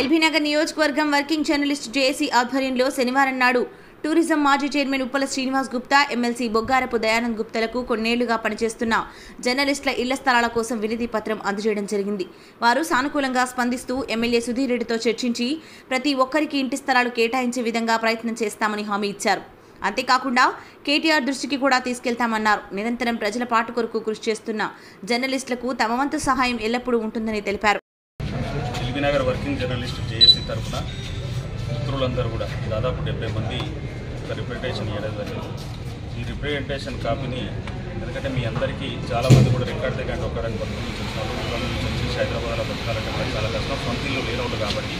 ఎల్బీనగర్ నియోజకవర్గం working journalist JAC ఆధ్వర్యంలో శనివారం నాడు టూరిజం మాజీ చైర్మన్ ఉప్పల శ్రీనివాస్ గుప్తా ఎమ్మెల్సీ బొగ్గారపు దయానంద్ గుప్తలకు కొన్నేళ్ళుగా పనిచేస్తున్న జర్నలిస్టుల ఇళ్ళ స్థలాల కోసం వినతి పత్రం అందజేయడం జరిగింది. వారు సానుకూలంగా స్పందిస్తూ ఎమ్మెల్యే సుధీర్ రెడ్డితో చర్చించి ప్రతి ఒక్కరికి ఇంటి స్థలాలు కేటాయించే విధంగా ప్రయత్నం చేస్తామని హామీ ఇచ్చారు. అంతేకాకుండా కేటీఆర్ దృష్టికి కూడా తీసుకెళ్తామన్నారు. నిరంతరం ప్రజల పాటు కొరకు కృషి చేస్తున్న జర్నలిస్టులకు తమ వంతు సహాయం ఎల్లప్పుడూ ఉంటుందని తెలిపారు. ఎల్బీనగర్ వర్కింగ్ జర్నలిస్ట్ జేఏసీ తరఫున మిత్రులందరూ కూడా దాదాపు డెబ్బై మంది ఒక రిప్రజెంటేషన్ ఇవ్వడం జరిగింది. ఈ రిప్రజెంటేషన్ కాపీని ఎందుకంటే మీ అందరికీ చాలా మంది కూడా రికార్డ్ దగ్గర ఒకడానికి వర్క్ నుంచి నుంచి హైదరాబాద్లో బతకాలంటే మరి చాలా కష్టం. సొంత ఇల్లు లేని కాబట్టి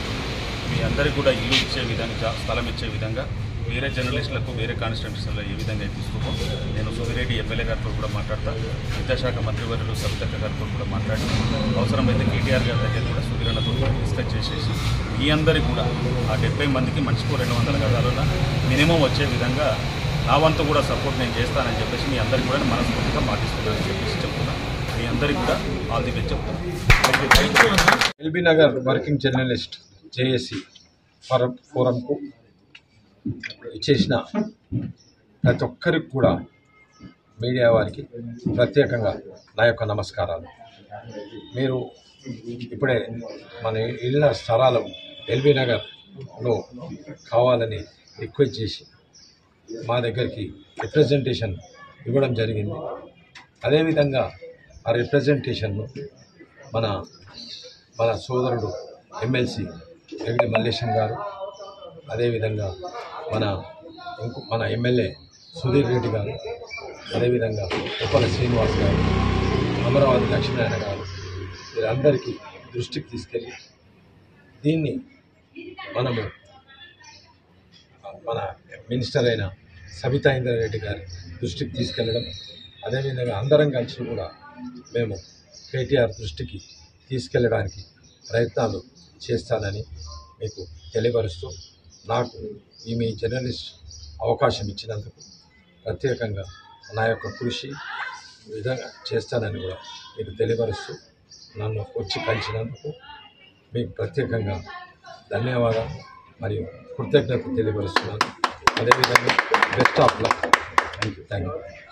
మీ అందరికీ కూడా ఇల్లు ఇచ్చే విధంగా స్థలం ఇచ్చే విధంగా వేరే జర్నలిస్టులకు వేరే కాన్స్టిట్యూషన్లో ఏ విధంగా తీసుకోపో నేను సుమిరెడ్డి ఎమ్మెల్యే గారితో కూడా మాట్లాడతా. విద్యాశాఖ మంత్రివర్యులు సవితక్క గారితో కూడా మాట్లాడి అవసరమైతే కేటీఆర్ గారి దగ్గర కూడా సుధీరన్నతో డిస్కస్ చేసేసి మీ అందరికీ కూడా ఆ డెబ్బై మందికి మనిషికి రెండు వందల గదాలున్న మినిమం వచ్చే విధంగా నా వంతు కూడా సపోర్ట్ నేను చేస్తానని చెప్పేసి మీ అందరికీ కూడా మనస్ఫూర్తిగా మాటిస్తున్నానని చెప్పేసి చెప్తున్నాను మీ అందరికీ కూడా ఆల్ ది బెస్ట్ చెప్తాను L B Nagar working journalist JAC forum ఫోరంకు ఇచ్చేసిన ప్రతి ఒక్కరికి కూడా మీడియా వారికి ప్రత్యేకంగా నా యొక్క నమస్కారాలు. మీరు ఇప్పుడే మన ఇళ్ళ స్థలాలు ఎల్బీ నగర్లో కావాలని రిక్వెస్ట్ చేసి మా దగ్గరికి రిప్రజెంటేషన్ ఇవ్వడం జరిగింది. అదేవిధంగా ఆ రిప్రజెంటేషన్ను మన మన సోదరుడు ఎమ్మెల్సీ వెంకట మల్లేశం గారు అదేవిధంగా మన మన ఎమ్మెల్యే సుధీర్ రెడ్డి గారు అదేవిధంగా ఉప్పల శ్రీనివాస్ గారు అమరావతి లక్ష్మీనారాయణ గారు వీరందరికీ దృష్టికి తీసుకెళ్ళి దీన్ని మనము మన మినిస్టర్ అయిన సబితా ఇంద్రారెడ్డి గారి దృష్టికి తీసుకెళ్ళడం అదేవిధంగా అందరం కలిసి కూడా మేము కేటీఆర్ దృష్టికి తీసుకెళ్ళడానికి ప్రయత్నాలు చేస్తానని మీకు తెలియపరుస్తూ నాకు ఈ మీ జర్నలిస్ట్ అవకాశం ఇచ్చినందుకు ప్రత్యేకంగా నా యొక్క కృషి విధంగా చేస్తానని కూడా మీకు తెలియపరుస్తూ నన్ను వచ్చి కలిసినందుకు మీకు ప్రత్యేకంగా ధన్యవాదాలు మరియు కృతజ్ఞత తెలియపరుస్తున్నాను. అదేవిధంగా best of luck. Thank you thank you